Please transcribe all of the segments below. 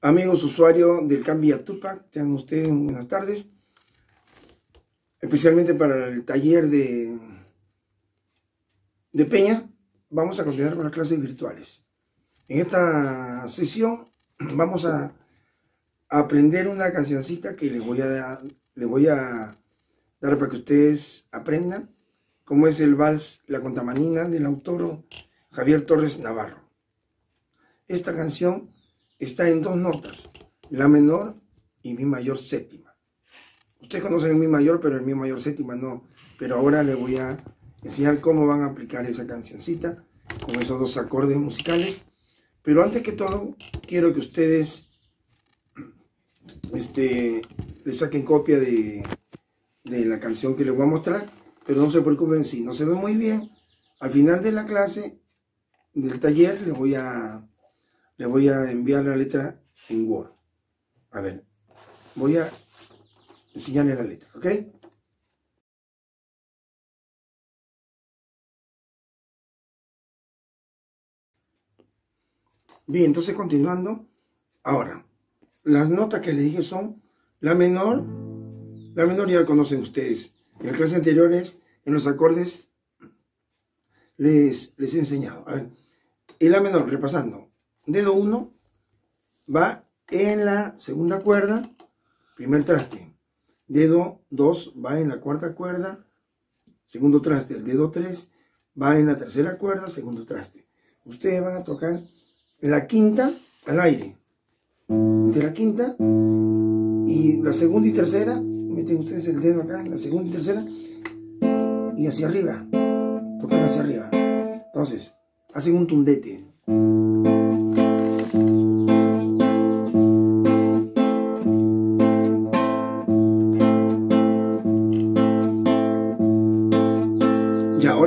Amigos usuarios del Cambia Tupac, tengan ustedes buenas tardes. Especialmente para el taller de, de Peña, vamos a continuar con las clases virtuales. En esta sesión vamos a, aprender una cancioncita que les voy a les voy a dar para que ustedes aprendan, como es el vals La Contamanina del autor Javier Torres Navarro. Esta canción está en dos notas, la menor y mi mayor séptima. Ustedes conocen el mi mayor, pero el mi mayor séptima no. Pero ahora les voy a enseñar cómo van a aplicar esa cancioncita con esos dos acordes musicales. Pero antes que todo, quiero que ustedes este, le saquen copia de, de la canción que les voy a mostrar. Pero no se preocupen si no se ve muy bien. Al final de la clase, del taller, les voy a le voy a enviar la letra en Word. A ver, voy a enseñarle la letra, ¿ok? Bien, entonces continuando. Ahora, las notas que les dije son la menor, la menor ya la conocen ustedes. En las clases anteriores, en los acordes, les, les he enseñado. A ver, y la menor, repasando dedo 1 va en la segunda cuerda, primer traste. Dedo 2 va en la cuarta cuerda, segundo traste. El dedo 3 va en la tercera cuerda, segundo traste. Ustedes van a tocar la quinta al aire. De la quinta y la segunda y tercera, meten ustedes el dedo acá la segunda y tercera y hacia arriba. Tocan hacia arriba. Entonces, hacen un tundete.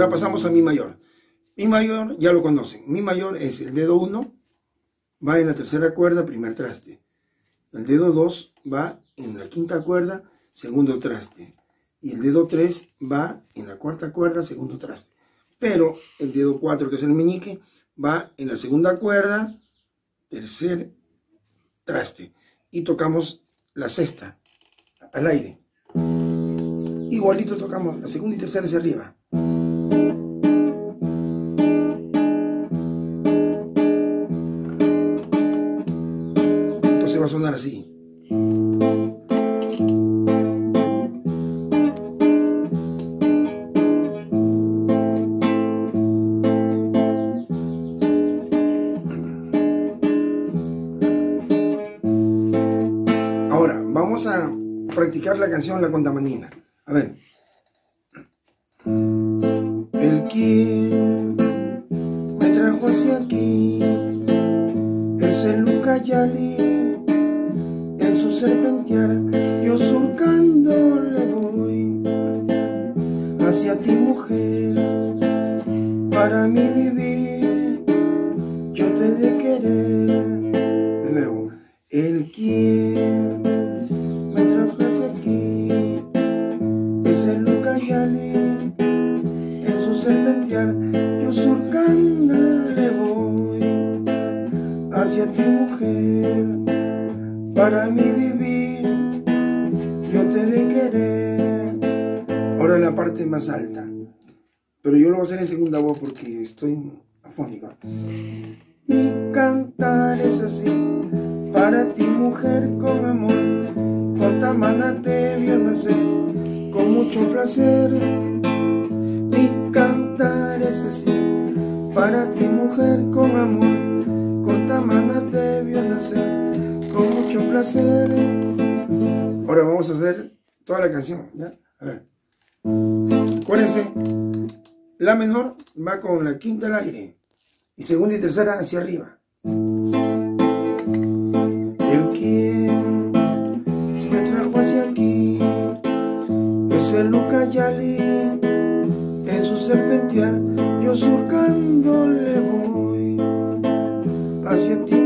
Pasamos a mi mayor. Mi mayor ya lo conocen. Mi mayor es el dedo 1, va en la tercera cuerda, primer traste. El dedo 2 va en la quinta cuerda, segundo traste. Y el dedo 3 va en la cuarta cuerda, segundo traste. Pero el dedo 4, que es el meñique, va en la segunda cuerda, tercer traste. Y tocamos la sexta al aire. Igualito tocamos la segunda y tercera hacia arriba. Ahora, vamos a practicar la canción La Contamanina. A ver. El quien me trajo hacia aquí es el Luca Yali yo surcando le voy hacia ti mujer, para mí vivir, yo te de querer. De nuevo, el quien me trajo hacia aquí, es el Luca Yali, en su serpentear, yo surcando le voy hacia ti mujer para mi vivir, yo te de querer. Ahora la parte más alta, pero yo lo voy a hacer en segunda voz porque estoy afónico. Mi cantar es así, para ti mujer con amor, con tamana te vio nacer, con mucho placer. Mi cantar es así, para ti mujer con amor, con tamana placer. Ahora vamos a hacer toda la canción, ¿ya? A. Acuérdense, la menor va con la quinta al aire y segunda y tercera hacia arriba. El quien me trajo hacia aquí es el Luca Yali en su serpentear, yo surcando le voy hacia ti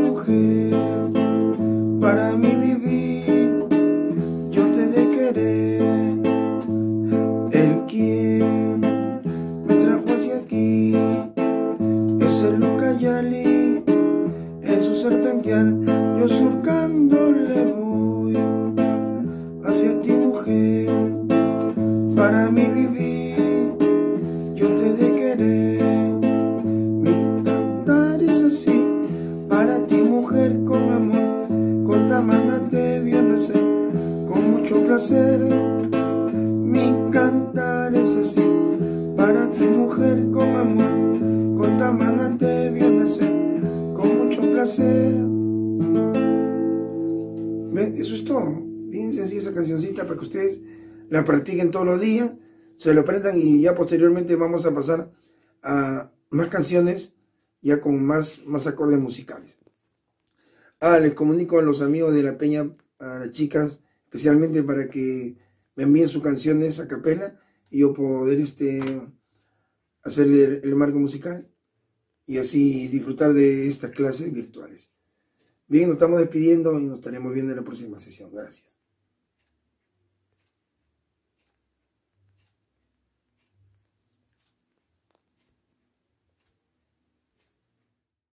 yo surca buscando le voy hacia ti mujer. Para mi vivir yo te de querer. Mi cantar es así para ti mujer con amor con tamana te vio nacer con mucho placer. Mi cantar es así para ti mujer con amor con tamana te vio nacer con mucho placer eso es todo. Bien sencilla esa cancioncita para que ustedes la practiquen todos los días, se lo aprendan y ya posteriormente vamos a pasar a más canciones ya con más, más acordes musicales. Ah, les comunico a los amigos de la Peña, a las chicas, especialmente para que me envíen sus canciones a capela y yo poder este, hacerle el marco musical y así disfrutar de estas clases virtuales. Bien, nos estamos despidiendo y nos estaremos viendo en la próxima sesión. Gracias.